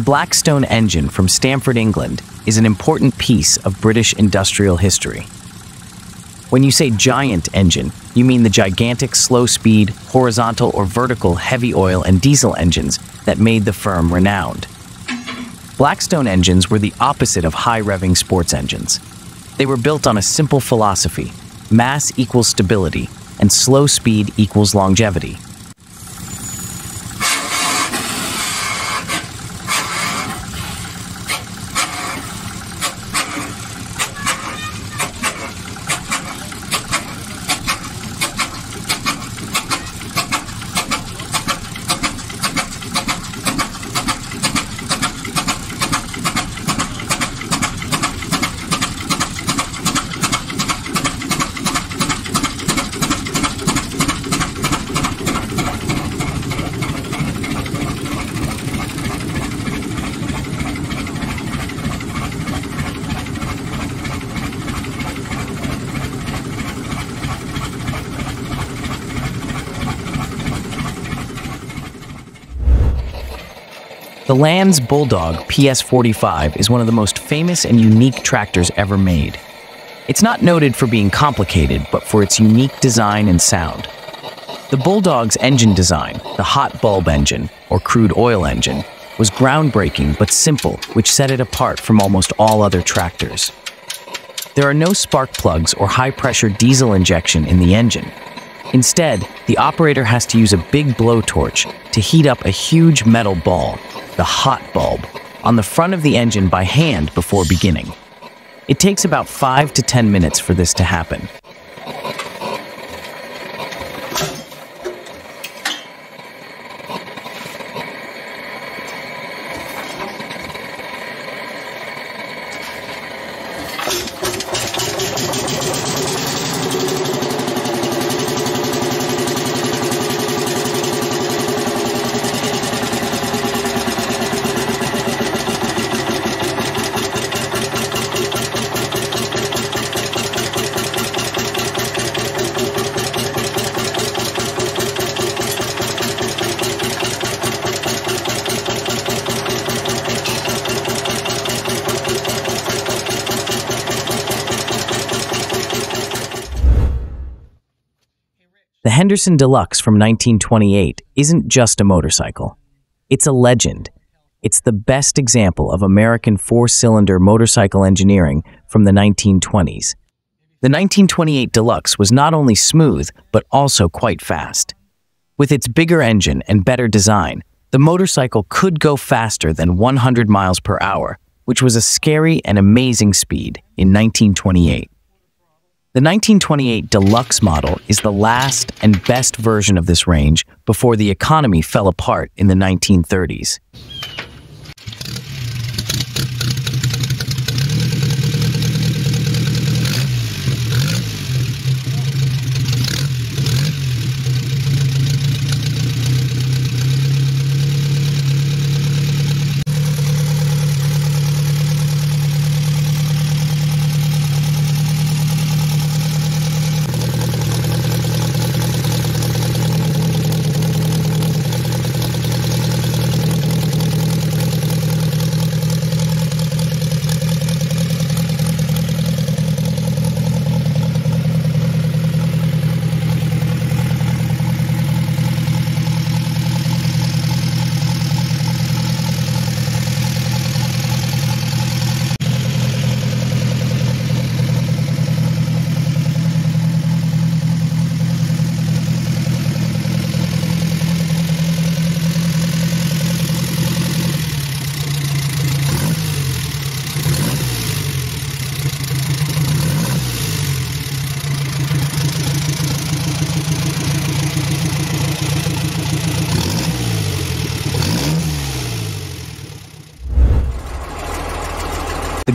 The Blackstone engine from Stamford, England, is an important piece of British industrial history. When you say giant engine, you mean the gigantic slow speed, horizontal or vertical heavy oil and diesel engines that made the firm renowned. Blackstone engines were the opposite of high revving sports engines. They were built on a simple philosophy mass equals stability, and slow speed equals longevity. Lanz Bulldog PS45 is one of the most famous and unique tractors ever made. It's not noted for being complicated, but for its unique design and sound. The Bulldog's engine design, the hot bulb engine, or crude oil engine, was groundbreaking but simple, which set it apart from almost all other tractors. There are no spark plugs or high pressure diesel injection in the engine. Instead, the operator has to use a big blowtorch to heat up a huge metal ball the hot bulb, on the front of the engine by hand before beginning. It takes about 5 to 10 minutes for this to happen. The Henderson Deluxe from 1928 isn't just a motorcycle. It's a legend. It's the best example of American four-cylinder motorcycle engineering from the 1920s. The 1928 Deluxe was not only smooth, but also quite fast. With its bigger engine and better design, the motorcycle could go faster than 100 miles per hour, which was a scary and amazing speed in 1928. The 1928 Deluxe model is the last and best version of this range before the economy fell apart in the 1930s.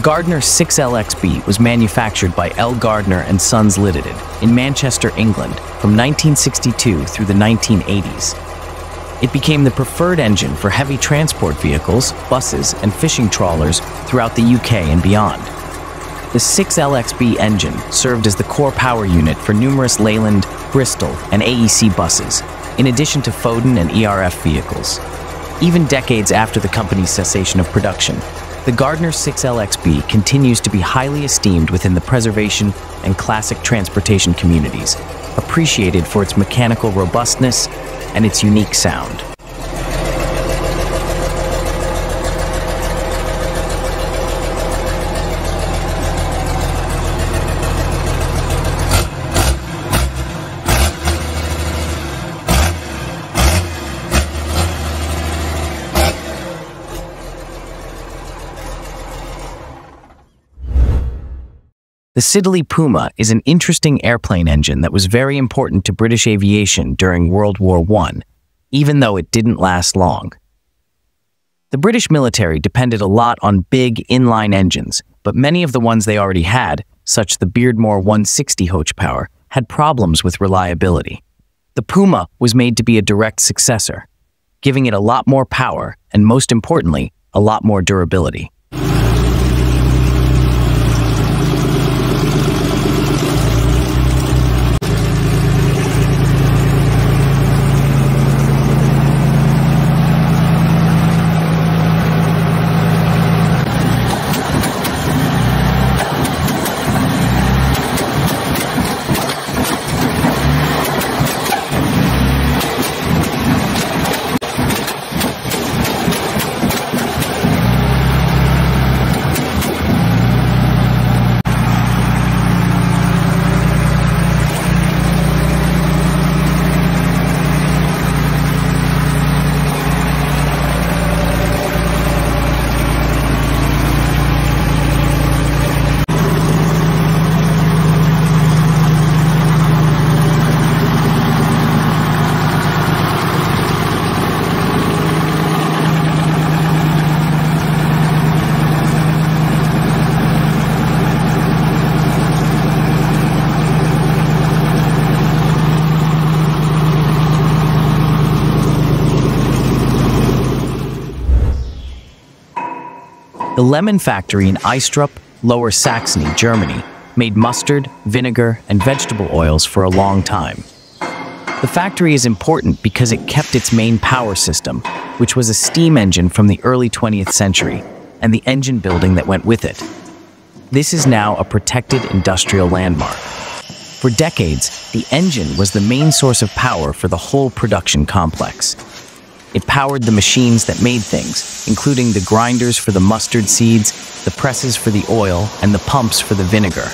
Gardner 6LXB was manufactured by L. Gardner and Sons Limited in Manchester, England from 1962 through the 1980s. It became the preferred engine for heavy transport vehicles, buses, and fishing trawlers throughout the UK and beyond. The 6LXB engine served as the core power unit for numerous Leyland, Bristol, and AEC buses, in addition to Foden and ERF vehicles. even decades after the company's cessation of production. The Gardner 6LXB continues to be highly esteemed within the preservation and classic transportation communities, appreciated for its mechanical robustness and its unique sound. The Siddeley Puma is an interesting airplane engine that was very important to British aviation during World War I, even though it didn't last long. The British military depended a lot on big inline engines, but many of the ones they already had, such the Beardmore 160 horsepower, had problems with reliability. The Puma was made to be a direct successor, giving it a lot more power and, most importantly, a lot more durability. The Lemon factory in Eystrup, Lower Saxony, Germany, made mustard, vinegar, and vegetable oils for a long time. The factory is important because it kept its main power system, which was a steam engine from the early 20th century, and the engine building that went with it. This is now a protected industrial landmark. For decades, the engine was the main source of power for the whole production complex. It powered the machines that made things, including the grinders for the mustard seeds, the presses for the oil, and the pumps for the vinegar.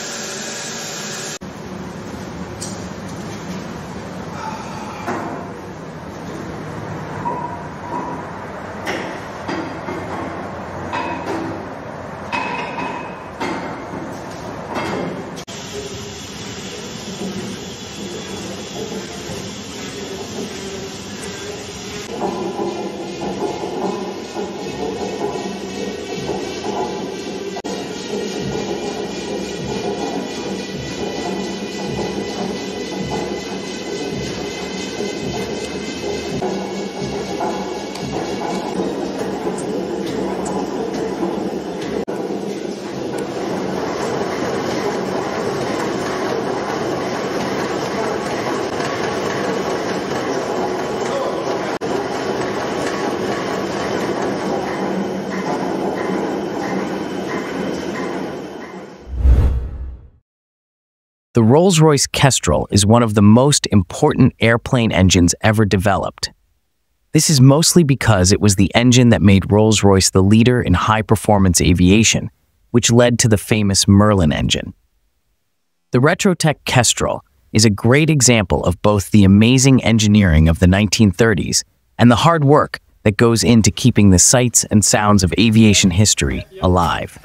The Rolls-Royce Kestrel is one of the most important airplane engines ever developed. This is mostly because it was the engine that made Rolls-Royce the leader in high-performance aviation, which led to the famous Merlin engine. The Retrotec Kestrel is a great example of both the amazing engineering of the 1930s and the hard work that goes into keeping the sights and sounds of aviation history alive.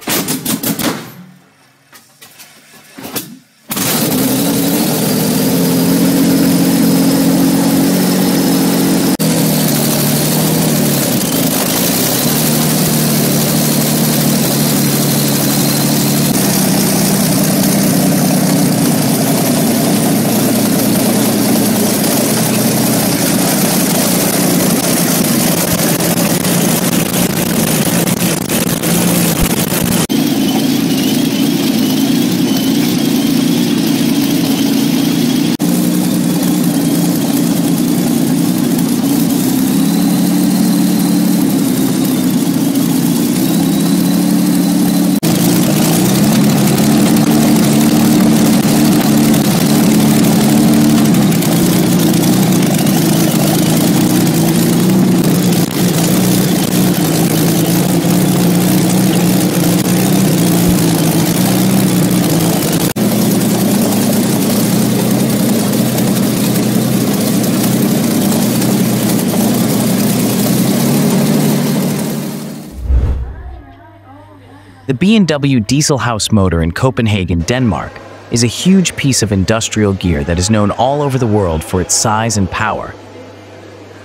The B&W Diesel House motor in Copenhagen, Denmark, is a huge piece of industrial gear that is known all over the world for its size and power.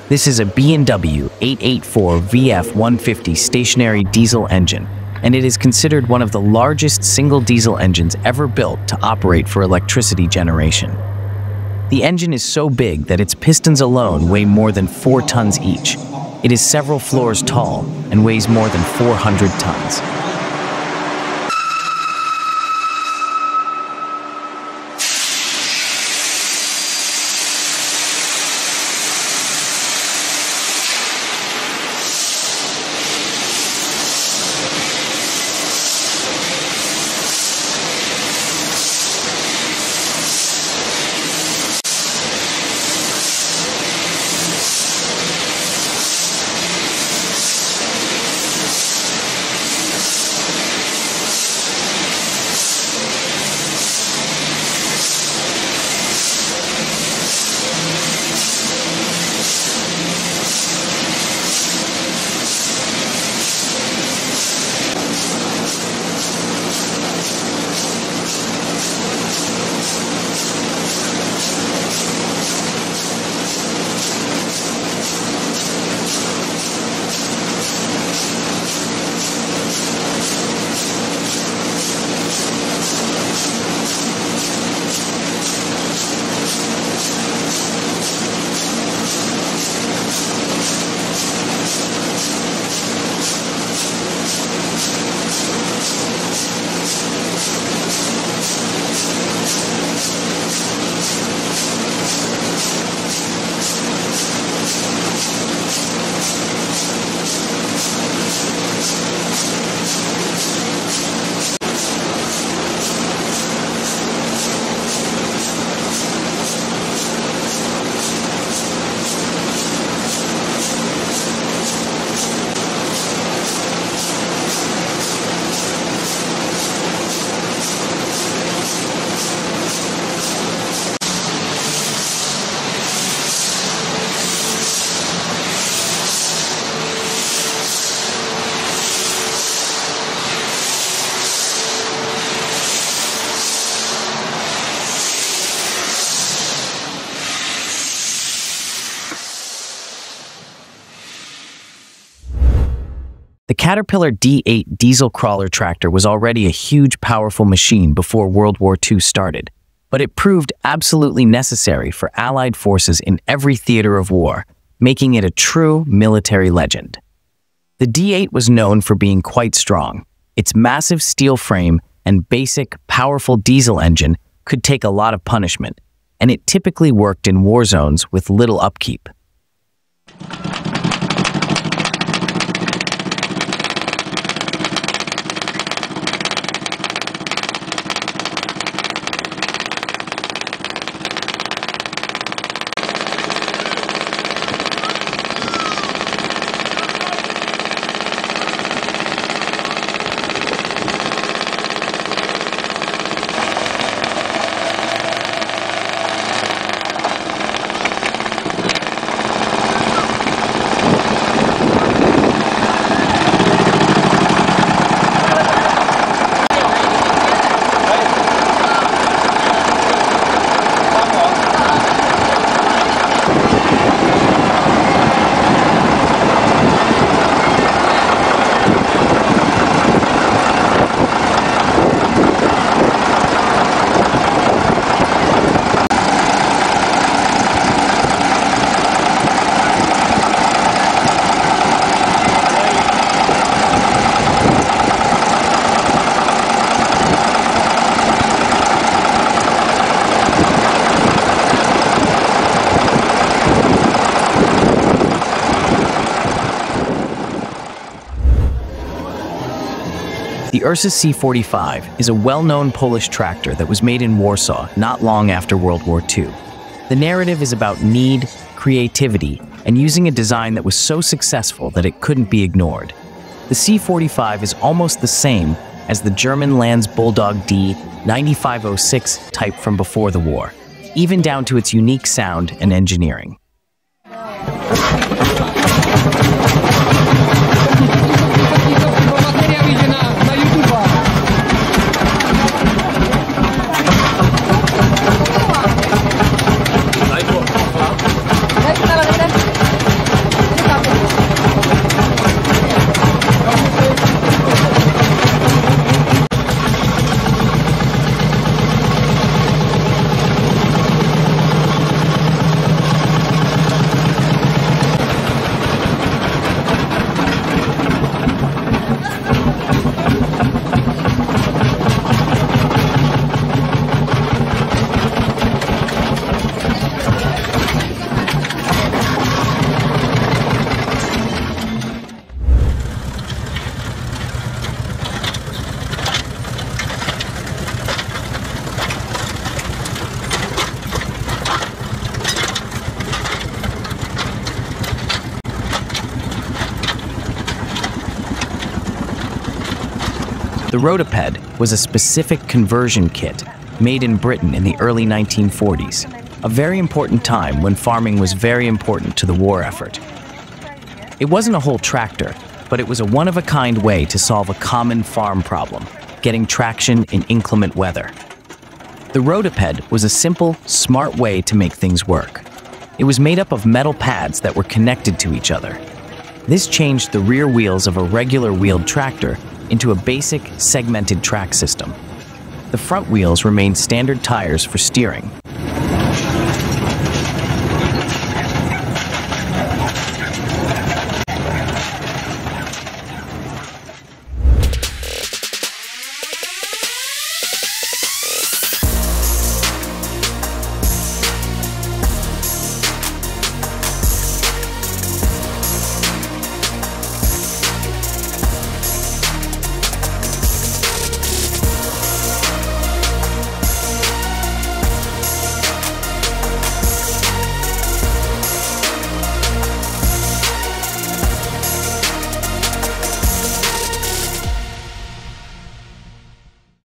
This is a B&W 884 VF150 stationary diesel engine, and it is considered one of the largest single diesel engines ever built to operate for electricity generation. The engine is so big that its pistons alone weigh more than 4 tons each. It is several floors tall and weighs more than 400 tons. Caterpillar D8 diesel crawler tractor was already a huge, powerful machine before World War II started, but it proved absolutely necessary for Allied forces in every theater of war, making it a true military legend. The D8 was known for being quite strong. Its massive steel frame and basic, powerful diesel engine could take a lot of punishment, and it typically worked in war zones with little upkeep. The Ursus C45 is a well-known Polish tractor that was made in Warsaw not long after World War II. The narrative is about need, creativity, and using a design that was so successful that it couldn't be ignored. The C45 is almost the same as the German Lanz Bulldog D 9506 type from before the war, even down to its unique sound and engineering. Rotoped was a specific conversion kit made in Britain in the early 1940s, a very important time when farming was very important to the war effort. It wasn't a whole tractor, but it was a one of a kind way to solve a common farm problem getting traction in inclement weather. The rotoped was a simple, smart way to make things work. It was made up of metal pads that were connected to each other. This changed the rear wheels of a regular wheeled tractor into a basic, segmented track system. The front wheels remain standard tires for steering,